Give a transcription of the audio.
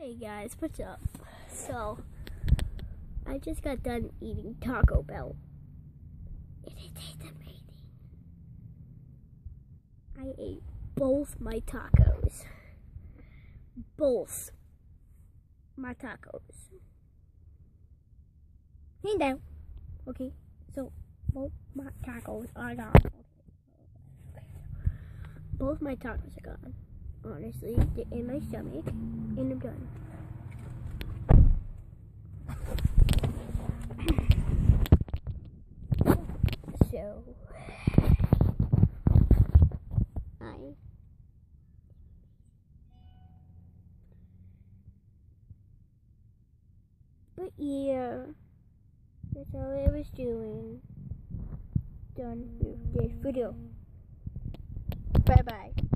Hey guys, what's up? So, I just got done eating Taco Bell. And it tastes amazing. I ate both my tacos. Both my tacos. Hand down. Okay, so both my tacos are gone. Both my tacos are gone. Honestly, they're in my stomach, and I'm done. so, I But yeah, that's all I was doing. Done with this video. Bye bye.